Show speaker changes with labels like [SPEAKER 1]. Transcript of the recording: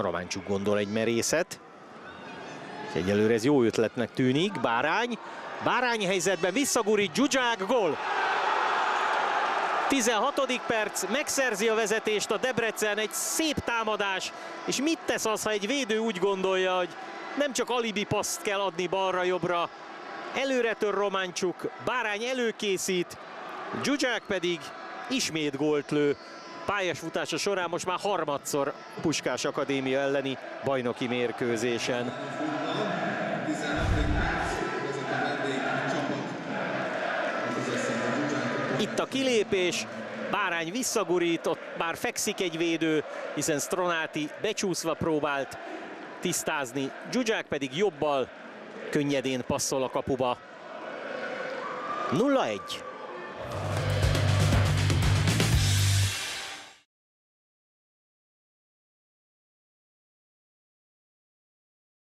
[SPEAKER 1] Románcsuk gondol egy merészet. Egyelőre ez jó ötletnek tűnik. Bárány. Bárány helyzetben visszagurít Zsuzsák, gól! 16. perc, megszerzi a vezetést a Debrecen, egy szép támadás, és mit tesz az, ha egy védő úgy gondolja, hogy nem csak alibi paszt kell adni balra-jobbra, előre tör Románcsuk, Bárány előkészít, Zsuzsák pedig ismét gólt lő. Pályás futása során most már harmadszor Puskás Akadémia elleni bajnoki mérkőzésen. Itt a kilépés, Bárány visszagurít, ott már fekszik egy védő, hiszen Stronáti becsúszva próbált tisztázni, Zsuzsák pedig jobbal könnyedén passzol a kapuba. 0-1.